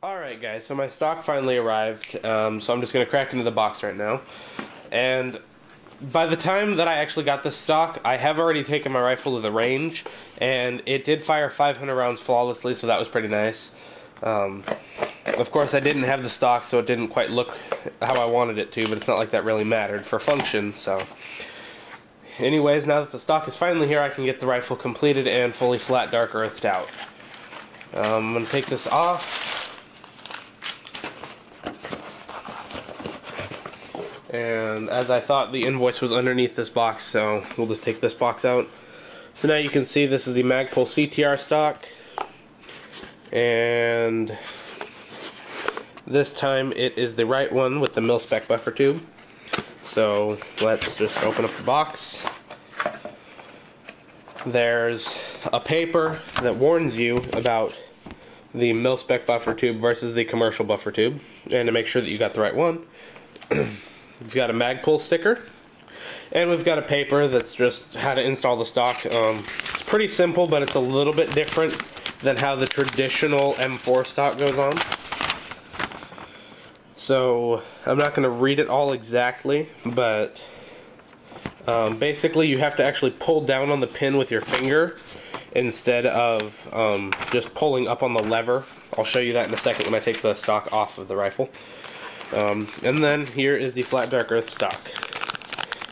Alright guys, so my stock finally arrived, um, so I'm just going to crack into the box right now. And by the time that I actually got this stock, I have already taken my rifle to the range, and it did fire 500 rounds flawlessly, so that was pretty nice. Um, of course, I didn't have the stock, so it didn't quite look how I wanted it to, but it's not like that really mattered for function, so... Anyways, now that the stock is finally here, I can get the rifle completed and fully flat dark earthed out. Um, I'm going to take this off. And as I thought, the invoice was underneath this box, so we'll just take this box out. So now you can see this is the Magpul CTR stock. And this time it is the right one with the mil-spec buffer tube. So let's just open up the box. There's a paper that warns you about the mil-spec buffer tube versus the commercial buffer tube. And to make sure that you got the right one, We've got a Magpul sticker. And we've got a paper that's just how to install the stock. Um, it's pretty simple, but it's a little bit different than how the traditional M4 stock goes on. So, I'm not going to read it all exactly, but um, basically you have to actually pull down on the pin with your finger instead of um, just pulling up on the lever. I'll show you that in a second when I take the stock off of the rifle. Um, and then here is the flat dark earth stock.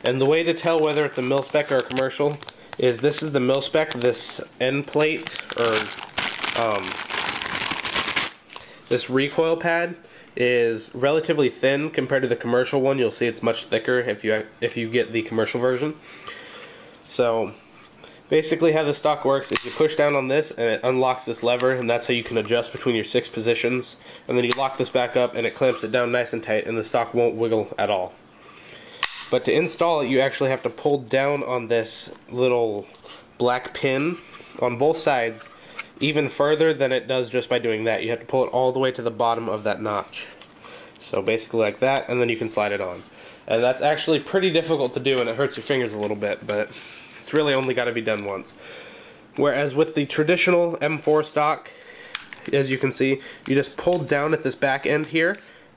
And the way to tell whether it's a mil spec or a commercial is this is the mil spec, this end plate or um, this recoil pad is relatively thin compared to the commercial one. You'll see it's much thicker if you if you get the commercial version. So Basically how the stock works is you push down on this and it unlocks this lever and that's how you can adjust between your six positions. And then you lock this back up and it clamps it down nice and tight and the stock won't wiggle at all. But to install it you actually have to pull down on this little black pin on both sides even further than it does just by doing that. You have to pull it all the way to the bottom of that notch. So basically like that and then you can slide it on. And that's actually pretty difficult to do and it hurts your fingers a little bit but it's really only got to be done once. Whereas with the traditional M4 stock, as you can see, you just pull down at this back end here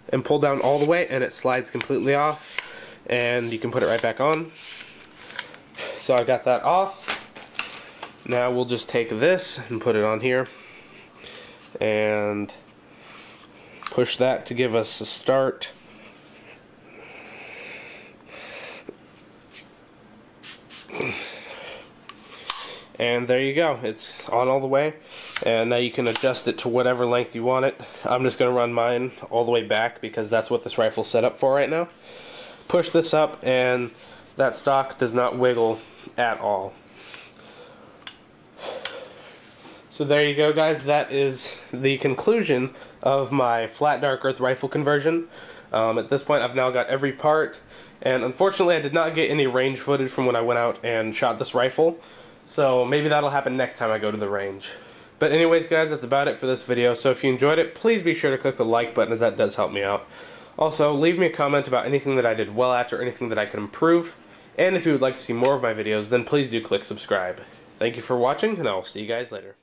and pull down all the way and it slides completely off and you can put it right back on. So I got that off. Now we'll just take this and put it on here and push that to give us a start. And there you go. It's on all the way. And now you can adjust it to whatever length you want it. I'm just gonna run mine all the way back because that's what this rifle's set up for right now. Push this up and that stock does not wiggle at all. So there you go guys. That is the conclusion of my flat dark earth rifle conversion. Um, at this point I've now got every part. And unfortunately I did not get any range footage from when I went out and shot this rifle so maybe that'll happen next time I go to the range. But anyways guys, that's about it for this video. So if you enjoyed it, please be sure to click the like button as that does help me out. Also, leave me a comment about anything that I did well at or anything that I can improve. And if you would like to see more of my videos, then please do click subscribe. Thank you for watching, and I'll see you guys later.